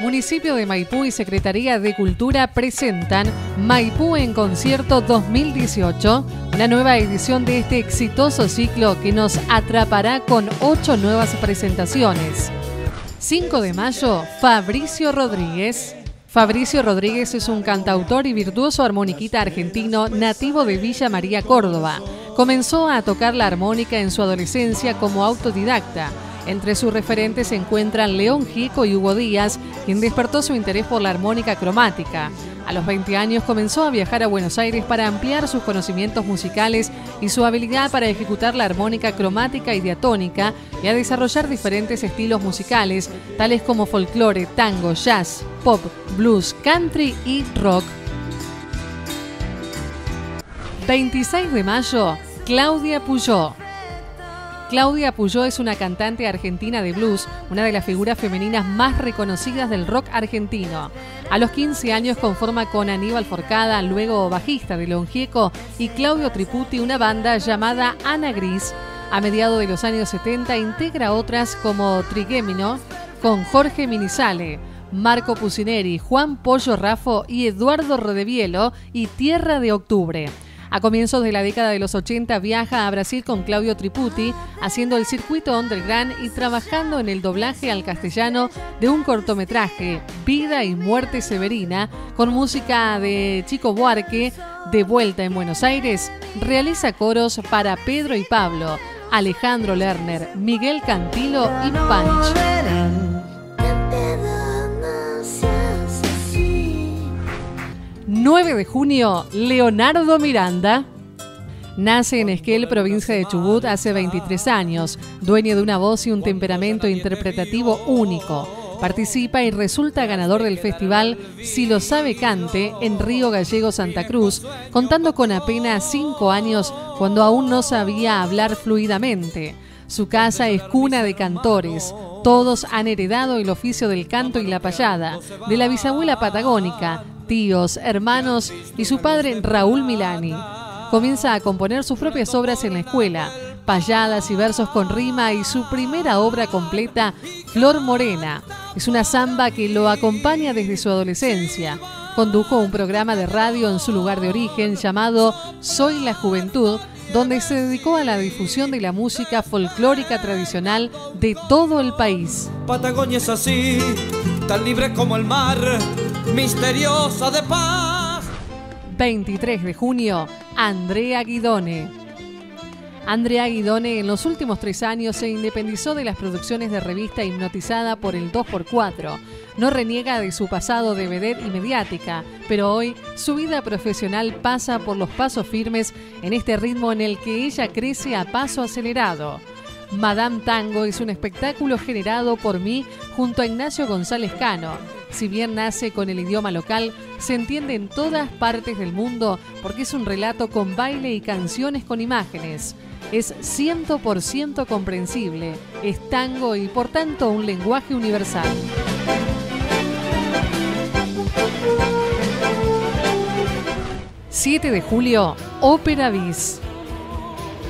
Municipio de Maipú y Secretaría de Cultura presentan Maipú en Concierto 2018, una nueva edición de este exitoso ciclo que nos atrapará con ocho nuevas presentaciones. 5 de mayo, Fabricio Rodríguez. Fabricio Rodríguez es un cantautor y virtuoso armoniquita argentino nativo de Villa María, Córdoba. Comenzó a tocar la armónica en su adolescencia como autodidacta entre sus referentes se encuentran León Gieco y Hugo Díaz, quien despertó su interés por la armónica cromática. A los 20 años comenzó a viajar a Buenos Aires para ampliar sus conocimientos musicales y su habilidad para ejecutar la armónica cromática y diatónica y a desarrollar diferentes estilos musicales, tales como folclore, tango, jazz, pop, blues, country y rock. 26 de mayo, Claudia Puyó. Claudia Puyó es una cantante argentina de blues, una de las figuras femeninas más reconocidas del rock argentino. A los 15 años conforma con Aníbal Forcada, luego bajista de León Gieco, y Claudio Triputi una banda llamada Ana Gris. A mediados de los años 70 integra otras como Trigémino, con Jorge Minizale, Marco Pusineri, Juan Pollo Rafo y Eduardo Rodevielo y Tierra de Octubre. A comienzos de la década de los 80 viaja a Brasil con Claudio Triputi, haciendo el circuito underground y trabajando en el doblaje al castellano de un cortometraje, Vida y Muerte Severina, con música de Chico Buarque, de vuelta en Buenos Aires, realiza coros para Pedro y Pablo, Alejandro Lerner, Miguel Cantilo y Punch. 9 de junio, Leonardo Miranda. Nace en Esquel, provincia de Chubut, hace 23 años, dueño de una voz y un temperamento interpretativo único. Participa y resulta ganador del festival Si lo sabe cante en Río Gallego, Santa Cruz, contando con apenas 5 años cuando aún no sabía hablar fluidamente. Su casa es cuna de cantores. Todos han heredado el oficio del canto y la payada, de la bisabuela patagónica, tíos, hermanos y su padre Raúl Milani. Comienza a componer sus propias obras en la escuela, payadas y versos con rima y su primera obra completa, Flor Morena. Es una samba que lo acompaña desde su adolescencia. Condujo un programa de radio en su lugar de origen llamado Soy la Juventud, donde se dedicó a la difusión de la música folclórica tradicional de todo el país. Patagonia es así, tan libre como el mar misteriosa de paz. 23 de junio, Andrea Guidone. Andrea Guidone en los últimos tres años se independizó de las producciones de revista hipnotizada por el 2x4. No reniega de su pasado de vedette y mediática, pero hoy su vida profesional pasa por los pasos firmes en este ritmo en el que ella crece a paso acelerado. Madame Tango es un espectáculo generado por mí junto a Ignacio González Cano. Si bien nace con el idioma local, se entiende en todas partes del mundo porque es un relato con baile y canciones con imágenes. Es 100% comprensible, es tango y por tanto un lenguaje universal. ...7 de julio, Ópera Bis.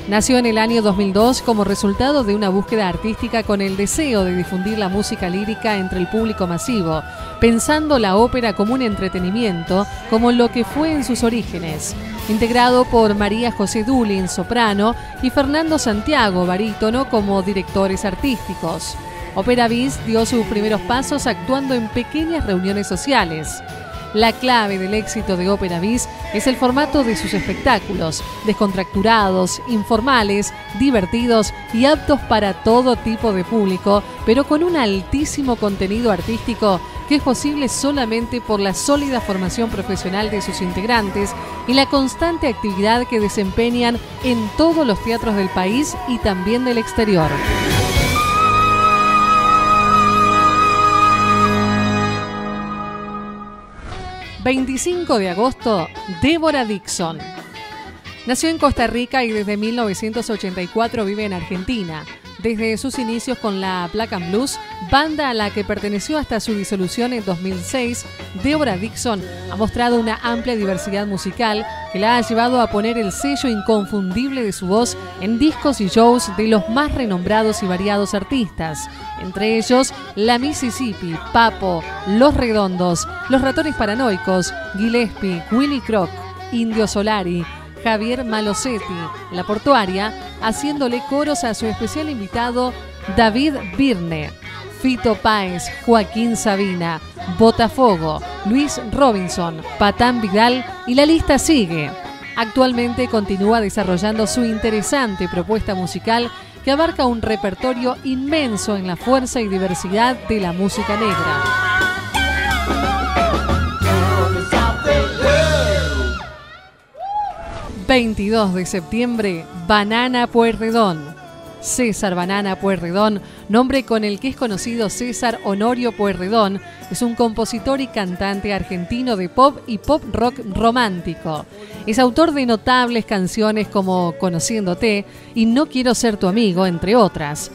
Nació en el año 2002 como resultado de una búsqueda artística con el deseo de difundir la música lírica entre el público masivo, pensando la ópera como un entretenimiento, como lo que fue en sus orígenes. Integrado por María José Dulin, soprano, y Fernando Santiago, barítono, como directores artísticos. Ópera Bis dio sus primeros pasos actuando en pequeñas reuniones sociales. La clave del éxito de Ópera Bis es el formato de sus espectáculos, descontracturados, informales, divertidos y aptos para todo tipo de público, pero con un altísimo contenido artístico que es posible solamente por la sólida formación profesional de sus integrantes y la constante actividad que desempeñan en todos los teatros del país y también del exterior. 25 de agosto, Débora Dixon. Nació en Costa Rica y desde 1984 vive en Argentina. Desde sus inicios con la Black and Blues, banda a la que perteneció hasta su disolución en 2006, Deborah Dixon ha mostrado una amplia diversidad musical que la ha llevado a poner el sello inconfundible de su voz en discos y shows de los más renombrados y variados artistas, entre ellos La Mississippi, Papo, Los Redondos, Los Ratones Paranoicos, Gillespie, Willy Croc, Indio Solari, Javier Malosetti, La Portuaria, haciéndole coros a su especial invitado David Birne, Fito Páez, Joaquín Sabina, Botafogo, Luis Robinson, Patán Vidal y la lista sigue. Actualmente continúa desarrollando su interesante propuesta musical que abarca un repertorio inmenso en la fuerza y diversidad de la música negra. 22 de septiembre, Banana Pueyrredón. César Banana Pueyrredón, nombre con el que es conocido César Honorio Pueyrredón, es un compositor y cantante argentino de pop y pop rock romántico. Es autor de notables canciones como Conociéndote y No quiero ser tu amigo, entre otras.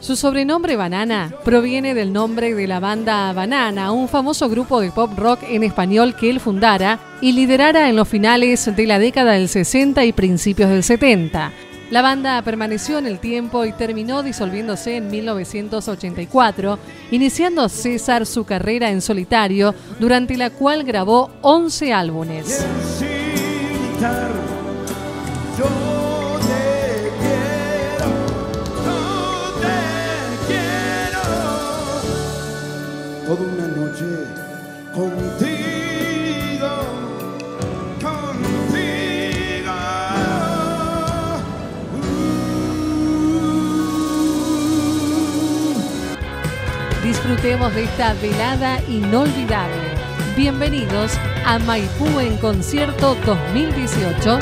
Su sobrenombre Banana proviene del nombre de la banda Banana, un famoso grupo de pop rock en español que él fundara y liderara en los finales de la década del 60 y principios del 70. La banda permaneció en el tiempo y terminó disolviéndose en 1984, iniciando César su carrera en solitario, durante la cual grabó 11 álbumes. Contigo, contigo. Disfrutemos de esta velada inolvidable. Bienvenidos a Maipú en Concierto 2018.